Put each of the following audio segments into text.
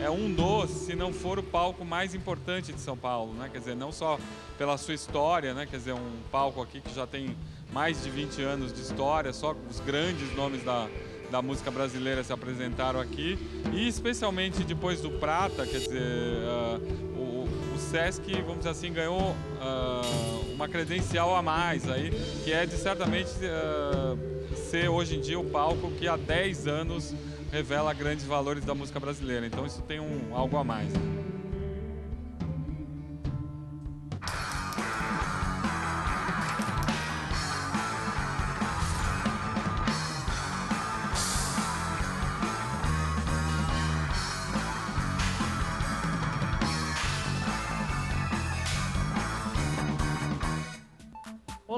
é um dos, se não for o palco mais importante de São Paulo, né? Quer dizer, não só pela sua história, né? Quer dizer, um palco aqui que já tem mais de 20 anos de história, só os grandes nomes da, da música brasileira se apresentaram aqui e especialmente depois do Prata, quer dizer, uh, o, o, Sesc, vamos dizer assim, ganhou uh, uma credencial a mais aí, que é de certamente uh, ser hoje em dia o palco que há 10 anos revela grandes valores da música brasileira. Então isso tem um algo a mais.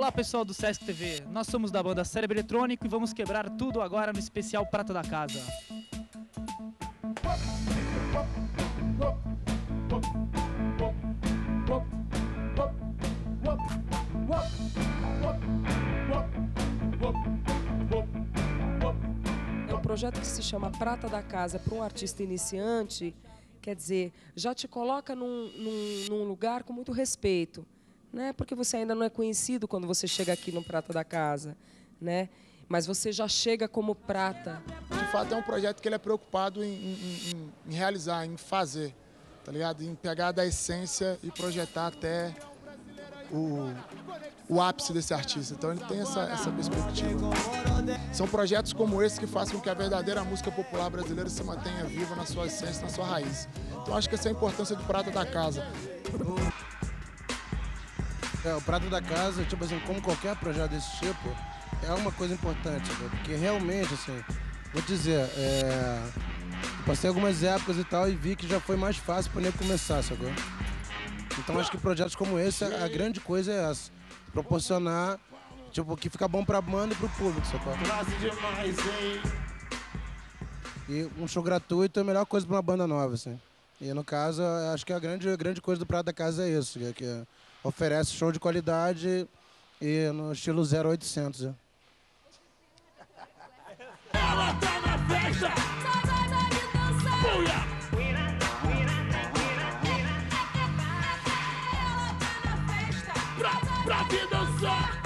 Olá pessoal do Sesc TV, nós somos da banda Cérebro Eletrônico e vamos quebrar tudo agora no especial Prata da Casa. É um projeto que se chama Prata da Casa para um artista iniciante, quer dizer, já te coloca num, num, num lugar com muito respeito né? Porque você ainda não é conhecido quando você chega aqui no Prata da Casa, né? Mas você já chega como prata. De fato, é um projeto que ele é preocupado em, em, em, realizar, em fazer, tá ligado? Em pegar da essência e projetar até o, o ápice desse artista. Então ele tem essa, essa perspectiva. São projetos como esse que fazem com que a verdadeira música popular brasileira se mantenha viva na sua essência, na sua raiz. Então acho que essa é a importância do Prata da Casa. É, o Prato da Casa, tipo assim, como qualquer projeto desse tipo, é uma coisa importante, sabe? porque realmente, assim, vou dizer, é... passei algumas épocas e tal e vi que já foi mais fácil para nem começar, sacou? Então acho que projetos como esse, a grande coisa é essa, proporcionar, tipo, que fica bom pra banda e pro público, sacou? E um show gratuito é a melhor coisa pra uma banda nova, assim. E no caso, acho que a grande, grande coisa do Prato da Casa é isso, que é oferece show de qualidade e no estilo 0800. Ela tá na festa! Puia! Pra, pra vir dançar!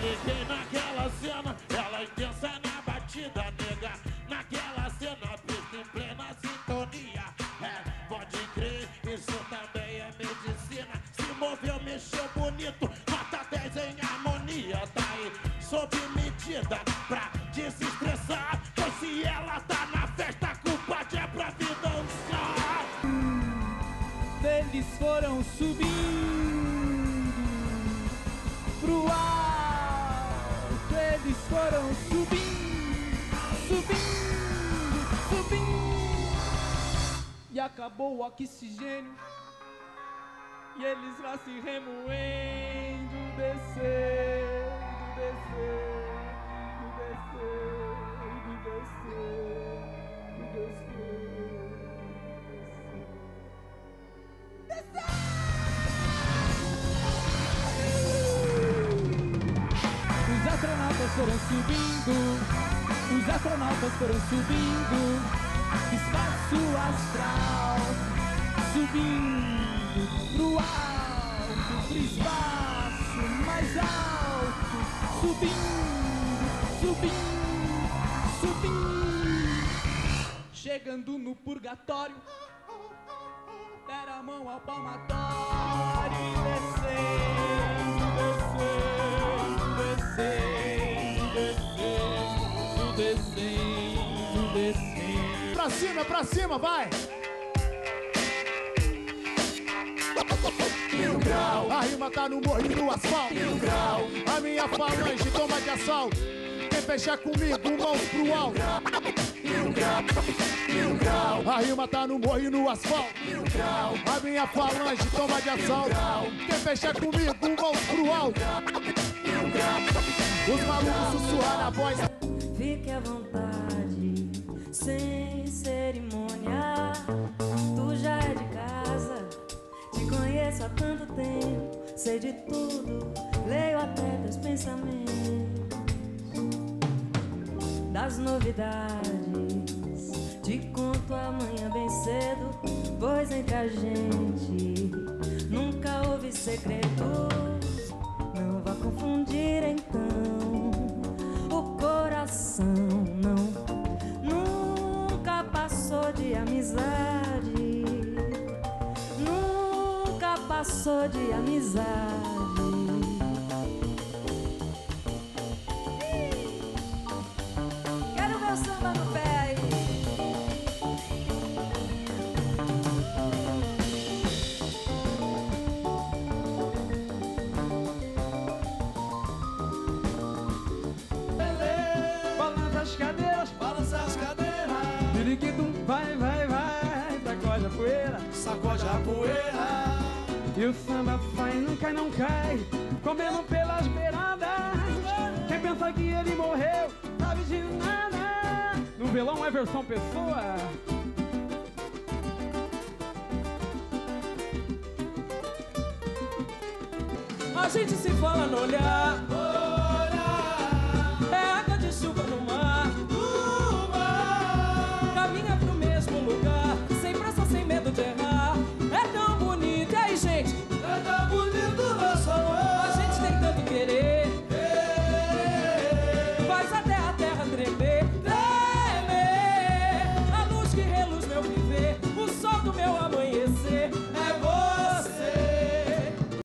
Ele naquela cena, ela intensa na batida, nega. Naquela cena, pista em plena sintonia. É, pode crer, isso também é medicina. Se moveu, mexeu bonito, nota 10 em harmonia. Tá aí, sob medida, pra desestressar. Pois se ela tá na festa, culpa é pra vir dançar. Eles foram subindo foram subindo, subindo, subindo. E acabou o oxigênio. E eles lá se remoendo, descendo, astronautas foram subindo, os astronautas foram subindo, espaço astral, subindo pro alto, pro espaço mais alto, subindo, subindo, subindo, chegando no purgatório. Deram a mão ao palmatório cima, pra cima, vai! Mil grau, a rima tá no morro e no asfalto. Mil grau, a minha falange toma de assalto. Quem fechar comigo, mãos pro alto. Mil grau, mil grau, a rima tá no morro e no asfalto. Mil grau, a minha falange toma de assalto. Quem fechar comigo, mãos pro alto. Mil grau, os malucos sussurrar na voz. Fique à vontade, sem cerimônia. Tu já é de casa, te conheço há tanto tempo, sei de tudo, leio até teus pensamentos, das novidades. Te conto amanhã bem cedo, pois entre a gente nunca houve segredo. Amizade. Nunca passou de amizade. Sacode a poeira. E o samba vai, não cai, não cai, comendo pelas beiradas. Quem pensa que ele morreu, sabe de nada. No velão é versão pessoa. A gente se fala no olhar,